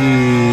E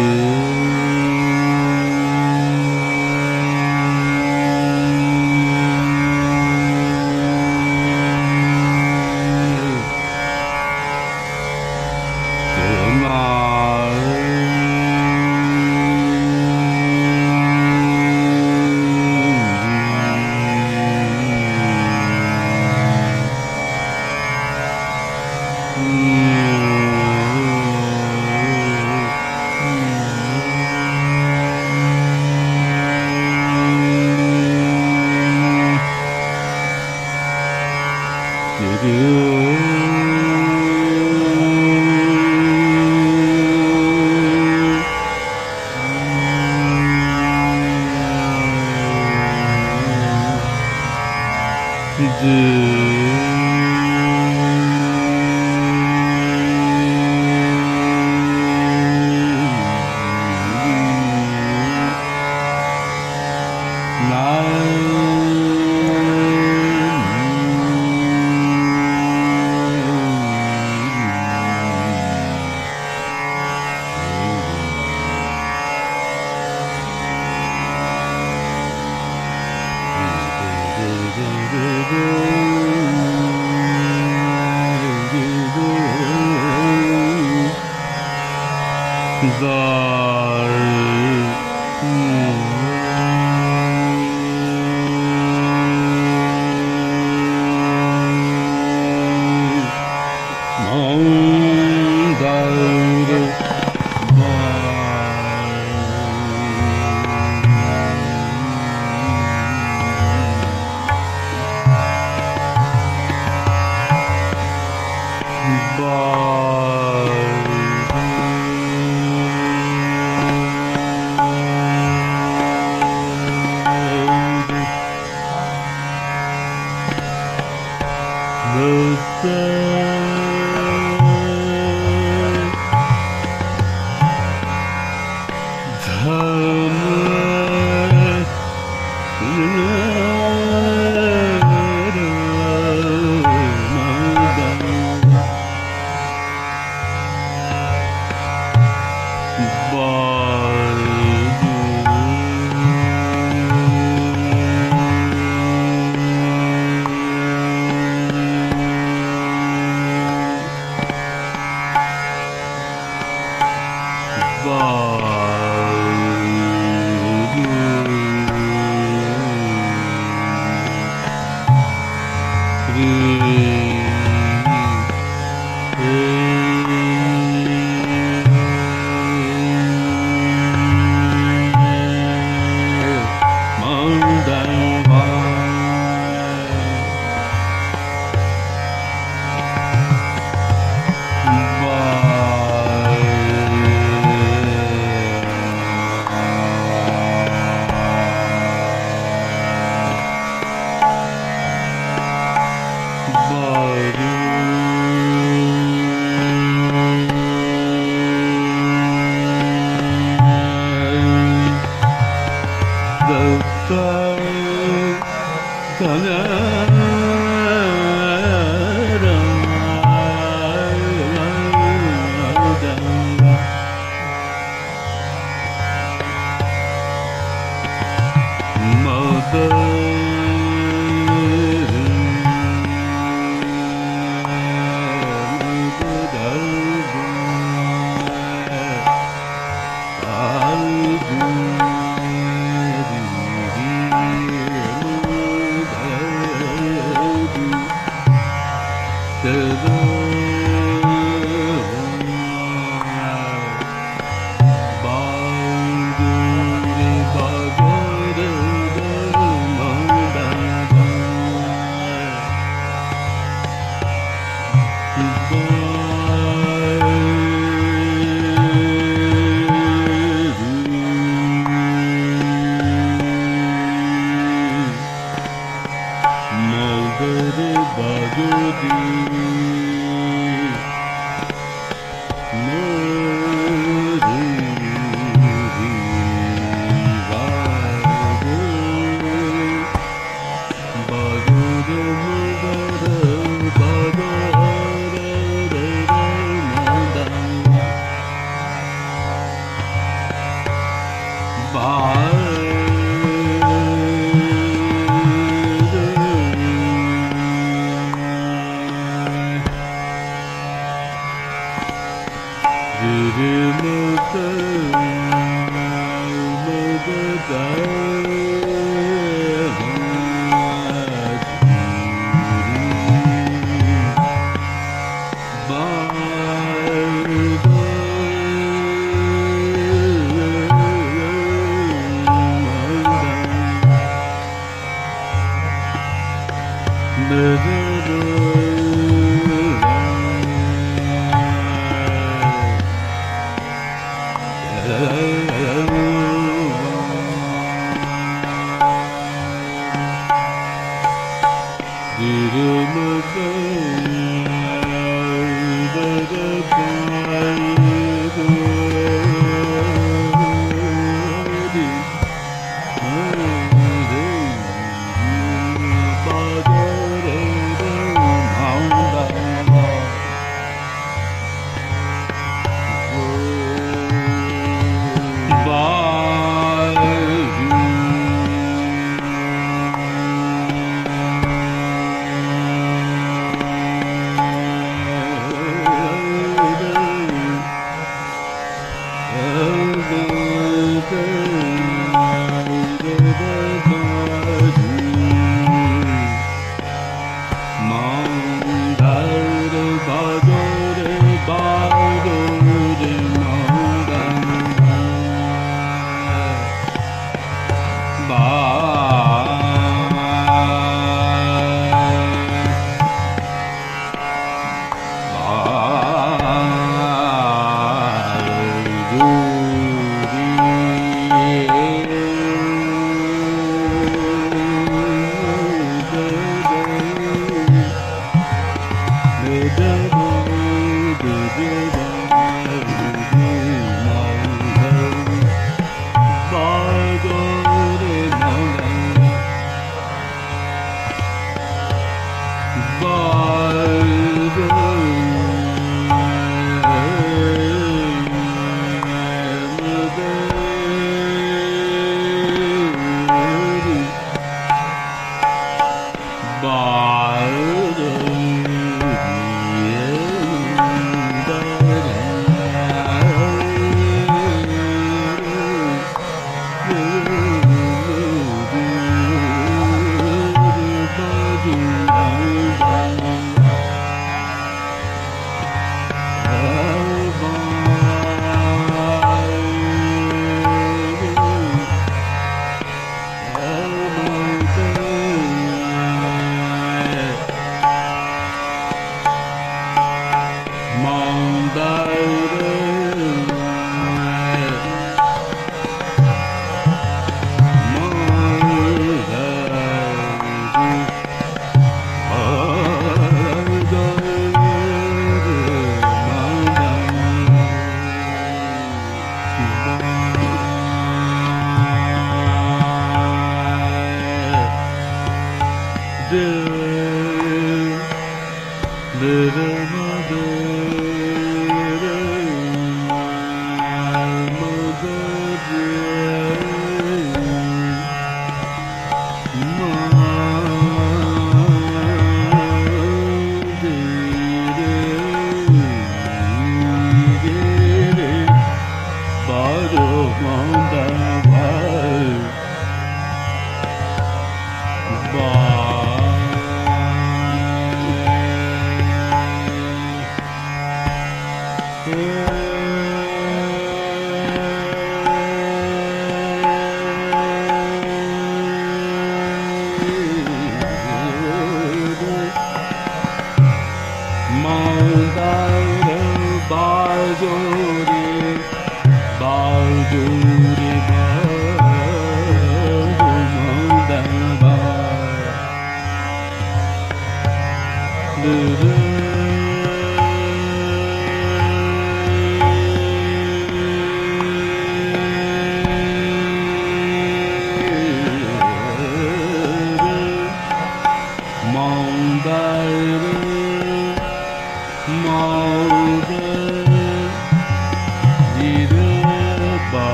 Bye.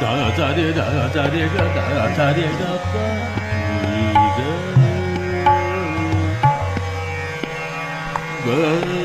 da da da da da da da da Good.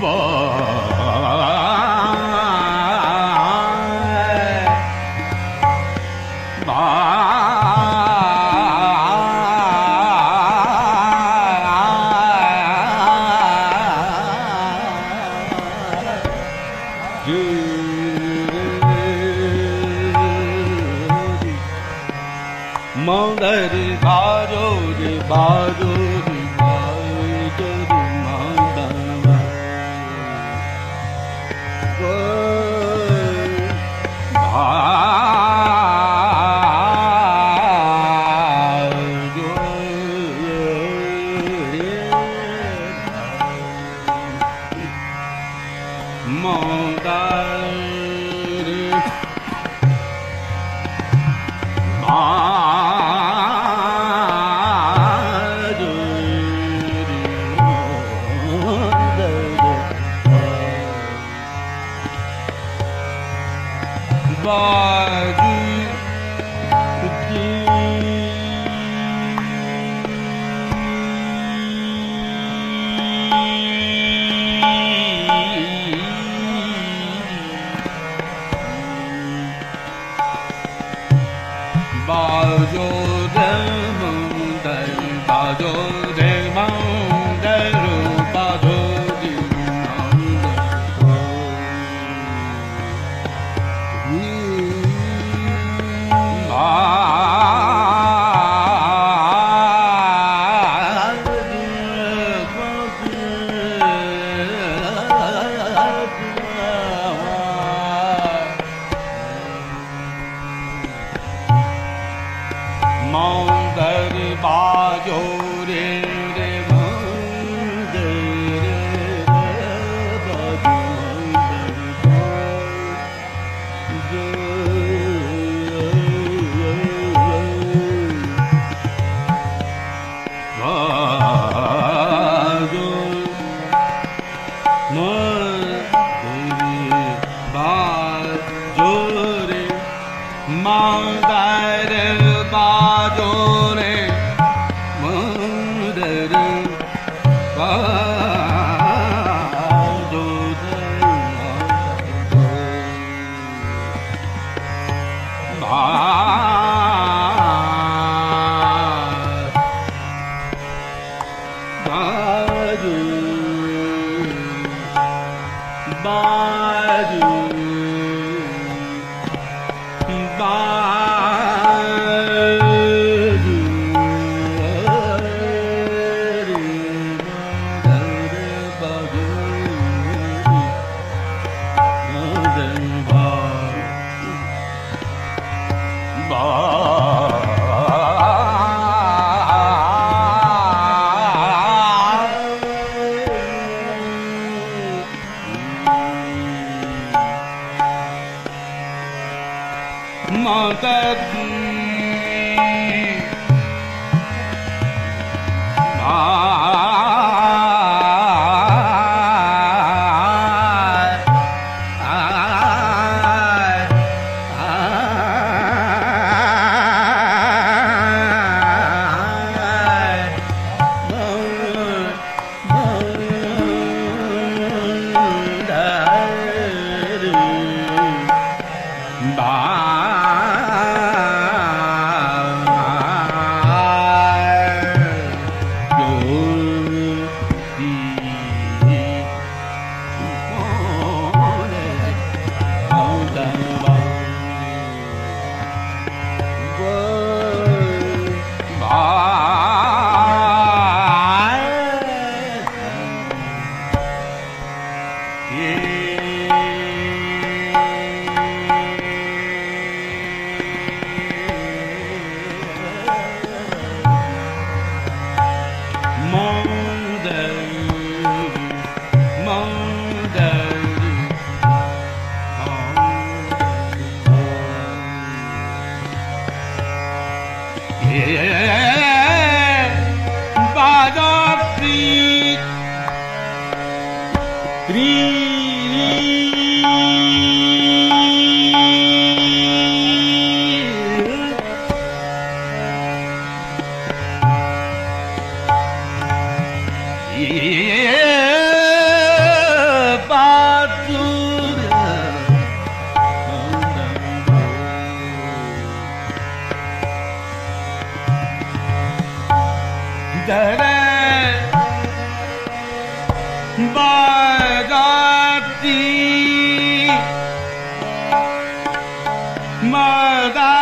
Bye Mother.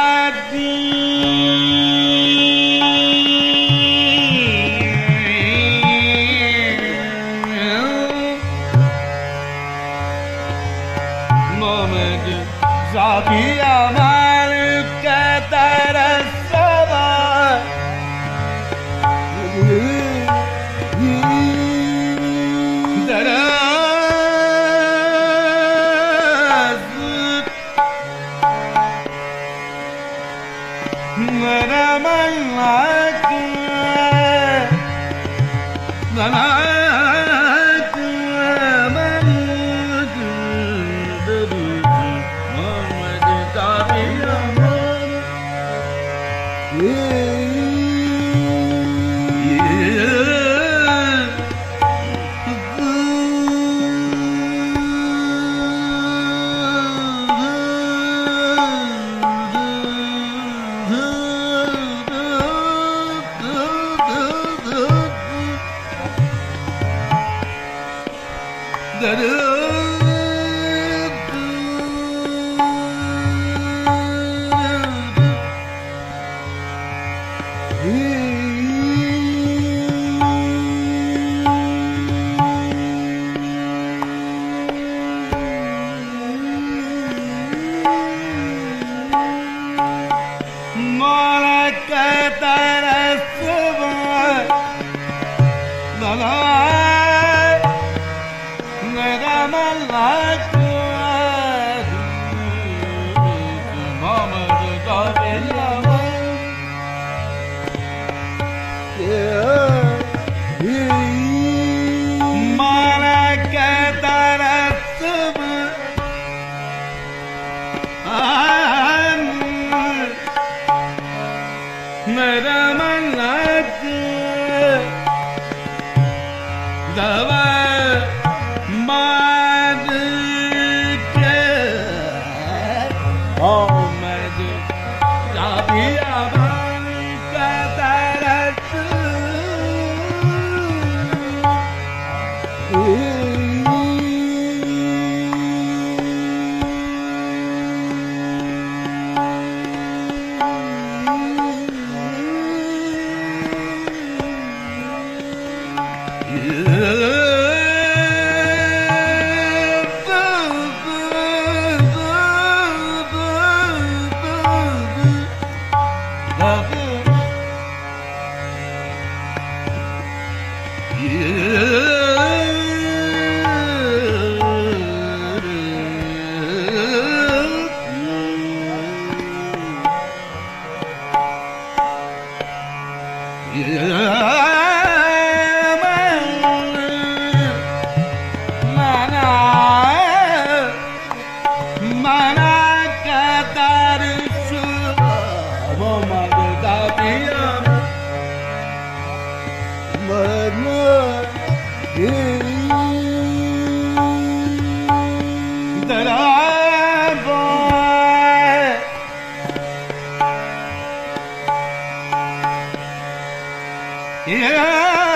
Na